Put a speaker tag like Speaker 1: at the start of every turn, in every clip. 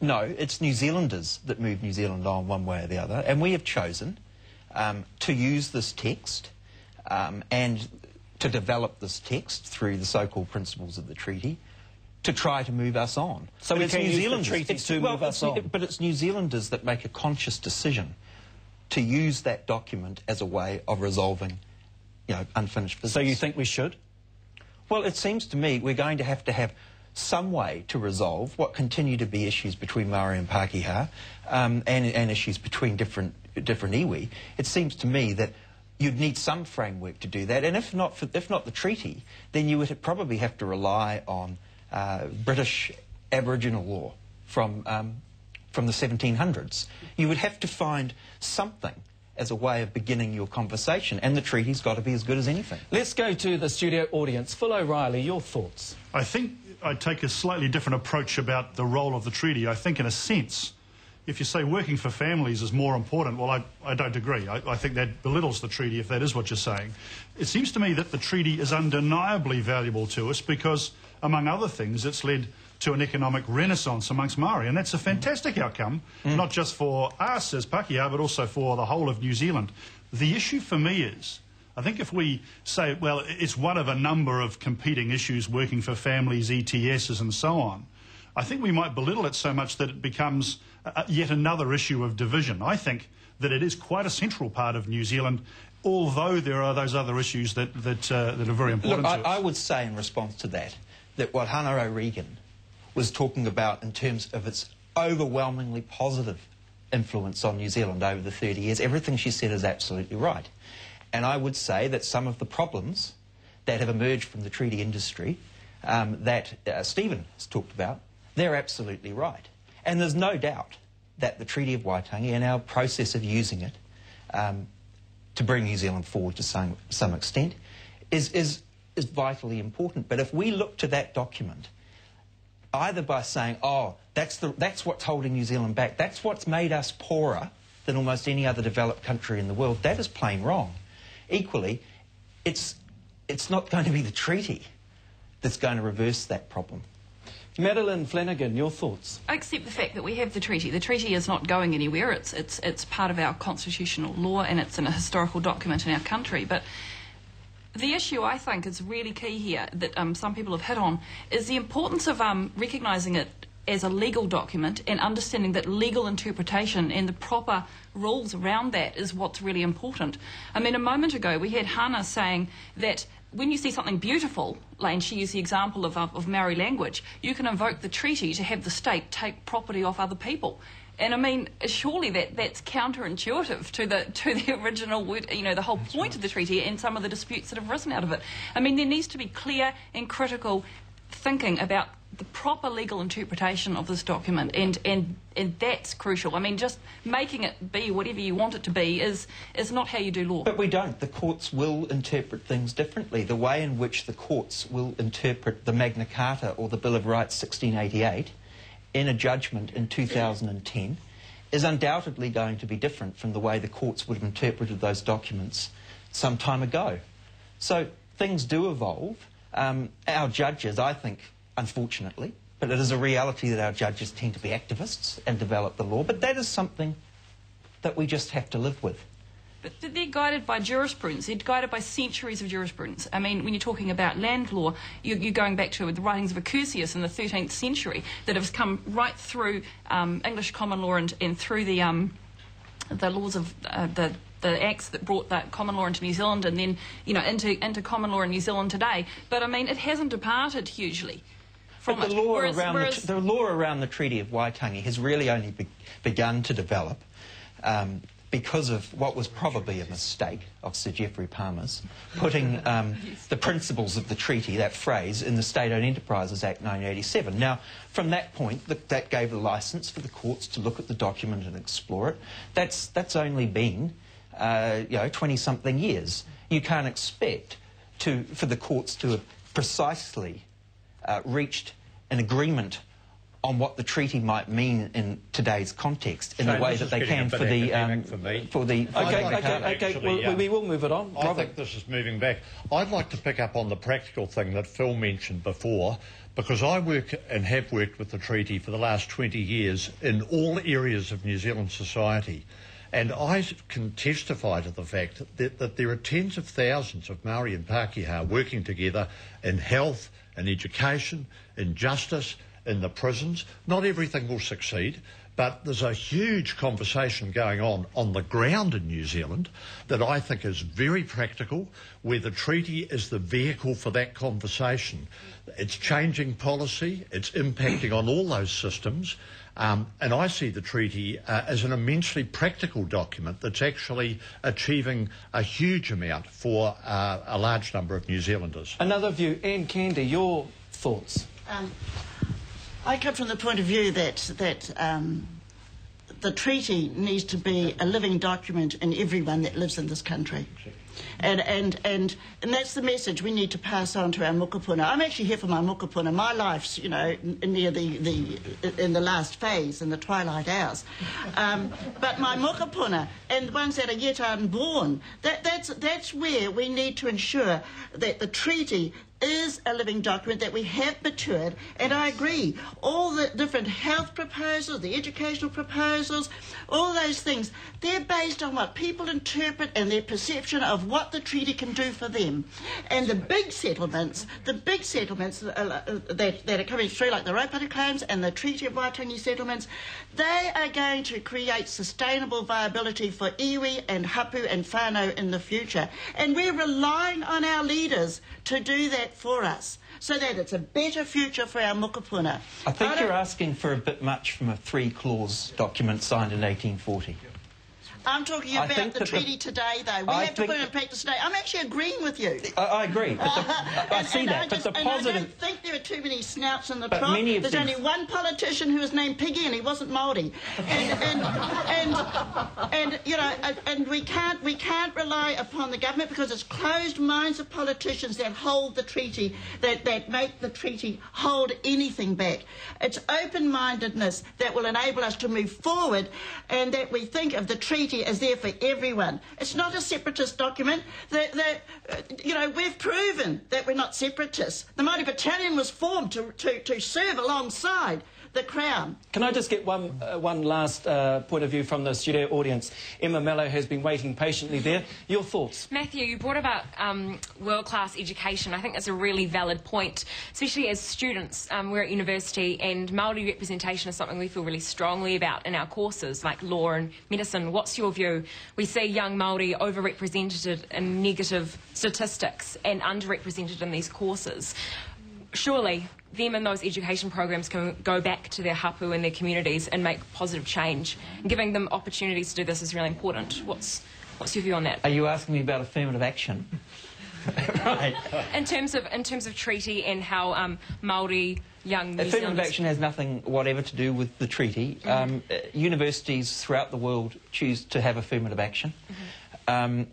Speaker 1: No, it's New Zealanders that move New Zealand on one way or the other, and we have chosen um, to use this text um, and to develop this text through the so-called principles of the treaty to try to move us on.
Speaker 2: So we can use the
Speaker 1: it's,
Speaker 2: to
Speaker 1: well,
Speaker 2: move us on.
Speaker 1: But it's New Zealanders that make a conscious decision to use that document as a way of resolving, you know, unfinished business.
Speaker 2: So you think we should?
Speaker 1: Well, it seems to me we're going to have to have some way to resolve what continue to be issues between Maori and Pākehā um, and, and issues between different, different iwi. It seems to me that you'd need some framework to do that, and if not, for, if not the treaty, then you would probably have to rely on uh, British Aboriginal law from, um, from the 1700s. You would have to find something as a way of beginning your conversation, and the treaty's got to be as good as anything.
Speaker 2: Let's go to the studio audience. Phil O'Reilly, your thoughts?
Speaker 3: I think I'd take a slightly different approach about the role of the treaty. I think, in a sense, if you say working for families is more important, well, I, I don't agree. I, I think that belittles the treaty if that is what you're saying. It seems to me that the treaty is undeniably valuable to us because, among other things, it's led to an economic renaissance amongst Maori, and that's a fantastic outcome, not just for us as Pakeha, but also for the whole of New Zealand. The issue for me is I think if we say, well, it's one of a number of competing issues working for families, ETSs, and so on, I think we might belittle it so much that it becomes uh, yet another issue of division. I think that it is quite a central part of New Zealand, although there are those other issues that, that, uh, that are very important
Speaker 1: Look,
Speaker 3: to
Speaker 1: I,
Speaker 3: us.
Speaker 1: I would say in response to that, that what Hana O'Regan was talking about in terms of its overwhelmingly positive influence on New Zealand over the 30 years, everything she said is absolutely right. And I would say that some of the problems that have emerged from the treaty industry um, that uh, Stephen has talked about, they're absolutely right. And there's no doubt that the Treaty of Waitangi and our process of using it um, to bring New Zealand forward to some, some extent is, is, is vitally important. But if we look to that document, either by saying, oh, that's, the, that's what's holding New Zealand back, that's what's made us poorer than almost any other developed country in the world, that is plain wrong. Equally, it's, it's not going to be the treaty that's going to reverse that problem.
Speaker 2: Madeline Flanagan, your thoughts?
Speaker 4: I accept the fact that we have the treaty. The treaty is not going anywhere. It's it's it's part of our constitutional law and it's in a historical document in our country. But the issue I think is really key here that um, some people have hit on is the importance of um, recognising it as a legal document and understanding that legal interpretation and the proper rules around that is what's really important. I mean, a moment ago we had Hana saying that when you see something beautiful, Lane, she used the example of, of, of Maori language, you can invoke the treaty to have the state take property off other people. And I mean, surely that, that's counterintuitive to the to the original word, you know, the whole point of the treaty and some of the disputes that have risen out of it. I mean, there needs to be clear and critical thinking about the proper legal interpretation of this document, and, and, and that's crucial. I mean, just making it be whatever you want it to be is, is not how you do law.
Speaker 1: But we don't. The courts will interpret things differently. The way in which the courts will interpret the Magna Carta or the Bill of Rights 1688 in a judgment in 2010 is undoubtedly going to be different from the way the courts would have interpreted those documents some time ago. So things do evolve. Um, our judges, I think, unfortunately, but it is a reality that our judges tend to be activists and develop the law, but that is something that we just have to live with.
Speaker 4: But they're guided by jurisprudence. They're guided by centuries of jurisprudence. I mean, when you're talking about land law, you're, you're going back to the writings of Accursius in the 13th century that have come right through um, English common law and, and through the, um, the laws of uh, the the acts that brought that common law into New Zealand and then, you know, into, into common law in New Zealand today. But, I mean, it hasn't departed hugely from
Speaker 1: but the
Speaker 4: it.
Speaker 1: Law
Speaker 4: Whereas,
Speaker 1: around
Speaker 4: whereas
Speaker 1: the, the, law around the Treaty of Waitangi has really only be, begun to develop um, because of what was probably a mistake of Sir Geoffrey Palmer's, putting um, the principles of the treaty, that phrase, in the State-Owned Enterprises Act 1987. Now, from that point, the, that gave a licence for the courts to look at the document and explore it. That's, that's only been uh, you know, 20-something years. You can't expect to, for the courts to have precisely uh, reached an agreement on what the treaty might mean in today's context in
Speaker 5: Shane,
Speaker 1: the way that they can for the um,
Speaker 5: for me.
Speaker 1: for the for
Speaker 2: Okay,
Speaker 1: the
Speaker 5: like
Speaker 2: okay, okay.
Speaker 5: actually,
Speaker 2: well,
Speaker 5: um,
Speaker 2: we will move it on.
Speaker 5: I
Speaker 2: Robert.
Speaker 5: think this is moving back. I'd like to pick up on the practical thing that Phil mentioned before, because I work and have worked with the treaty for the last 20 years in all areas of New Zealand society. And I can testify to the fact that, that there are tens of thousands of Maori and Pākehā working together in health, in education, in justice, in the prisons. Not everything will succeed, but there's a huge conversation going on on the ground in New Zealand that I think is very practical, where the treaty is the vehicle for that conversation. It's changing policy, it's impacting on all those systems. Um, and I see the treaty uh, as an immensely practical document that's actually achieving a huge amount for uh, a large number of New Zealanders.
Speaker 2: Another view. Anne Candy, your thoughts?
Speaker 6: Um, I come from the point of view that that um, the treaty needs to be a living document in everyone that lives in this country. And, and, and, and that's the message we need to pass on to our mokopuna. I'm actually here for my mokopuna. My life's, you know, near the, the, in the last phase, in the twilight hours. Um, but my mokopuna and the ones that are yet unborn, that, that's, that's where we need to ensure that the treaty is a living document that we have matured, and I agree. All the different health proposals, the educational proposals, all those things, they're based on what people interpret and their perception of what the treaty can do for them. And the big settlements, the big settlements uh, uh, that, that are coming through, like the Raupatu claims and the Treaty of Waitangi settlements, they are going to create sustainable viability for iwi and hapu and whānau in the future. And we're relying on our leaders to do that for us so that it's a better future for our mokopuna.
Speaker 1: I think
Speaker 6: don't-
Speaker 1: you're asking for a bit much from a three-clause document signed in 1840.
Speaker 6: I'm talking
Speaker 1: I
Speaker 6: about the treaty today, though. We
Speaker 1: I
Speaker 6: have to put it in practice today. I'm actually agreeing with you.
Speaker 1: I, I agree, the, I,
Speaker 6: And-
Speaker 1: see that.
Speaker 6: I
Speaker 1: but
Speaker 6: just-
Speaker 1: the
Speaker 6: and I don't think there are too many snouts in the
Speaker 1: But
Speaker 6: trough.
Speaker 1: many of
Speaker 6: There's
Speaker 1: these-
Speaker 6: only one politician who was named Piggy, and he wasn't Maori. And and and, and you know, and, and we can't we can't rely upon the government because it's closed minds of politicians that hold the treaty, that that make the treaty hold anything back. It's open-mindedness that will enable us to move forward, and that we think of the treaty as there for everyone. It's not a separatist document. The, the, uh, you know, we've proven that we're not separatists. The Māori Battalion was formed to, to, to serve alongside the Crown.
Speaker 2: Can I just get one, uh, one last uh, point of view from the studio audience? Emma Mello has been waiting patiently there. Your thoughts?
Speaker 7: Matthew, you brought about um, world class education. I think that's a really valid point, especially as students. Um, we're at university, and Māori representation is something we feel really strongly about in our courses, like law and medicine. What's your view? We see young Māori overrepresented in negative statistics and underrepresented in these courses. Surely, them and those education programs can go back to their hapu and their communities and make positive change. And giving them opportunities to do this is really important. What's What's your view on that?
Speaker 1: Are you asking me about affirmative action? right.
Speaker 7: In terms of in terms of treaty and how um, Maori young New
Speaker 1: Affirmative
Speaker 7: Zealanders-
Speaker 1: action has nothing whatever to do with the treaty. Um, uh, universities throughout the world choose to have affirmative action. Um,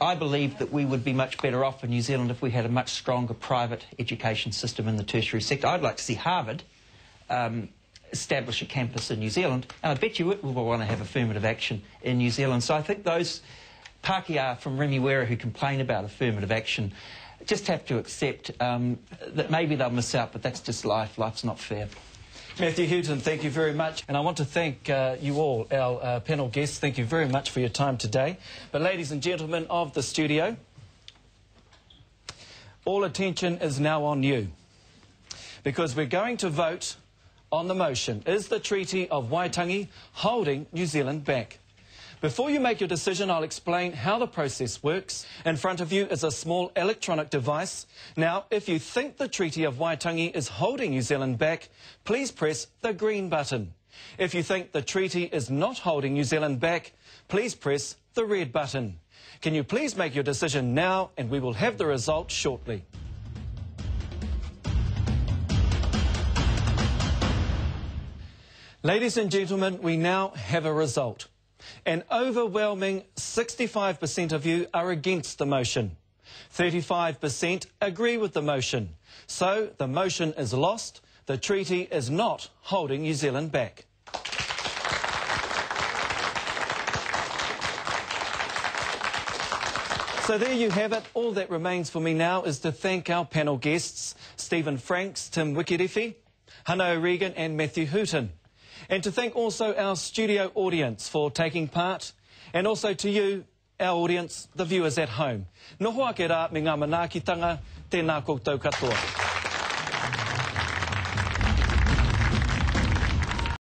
Speaker 1: I believe that we would be much better off in New Zealand if we had a much stronger private education system in the tertiary sector. I'd like to see Harvard um, establish a campus in New Zealand, and I bet you it will want to have affirmative action in New Zealand. So I think those Pākehā from Remuera who complain about affirmative action just have to accept um, that maybe they'll miss out, but that's just life. Life's not fair.
Speaker 2: Matthew Hooton, thank you very much. And I want to thank uh, you all, our uh, panel guests. Thank you very much for your time today. But, ladies and gentlemen of the studio, all attention is now on you because we're going to vote on the motion Is the Treaty of Waitangi holding New Zealand back? Before you make your decision, I'll explain how the process works. In front of you is a small electronic device. Now, if you think the Treaty of Waitangi is holding New Zealand back, please press the green button. If you think the treaty is not holding New Zealand back, please press the red button. Can you please make your decision now and we will have the result shortly. Ladies and gentlemen, we now have a result. An overwhelming 65% of you are against the motion. 35% agree with the motion. So the motion is lost. The treaty is not holding New Zealand back. So there you have it. All that remains for me now is to thank our panel guests, Stephen Franks, Tim Wikiriwhi, Hana O'Regan and Matthew Hooton. And to thank also our studio audience for taking part, and also to you, our audience, the viewers at home. Noho ake rā me ngā manaakitanga, tēnā koutou katoa.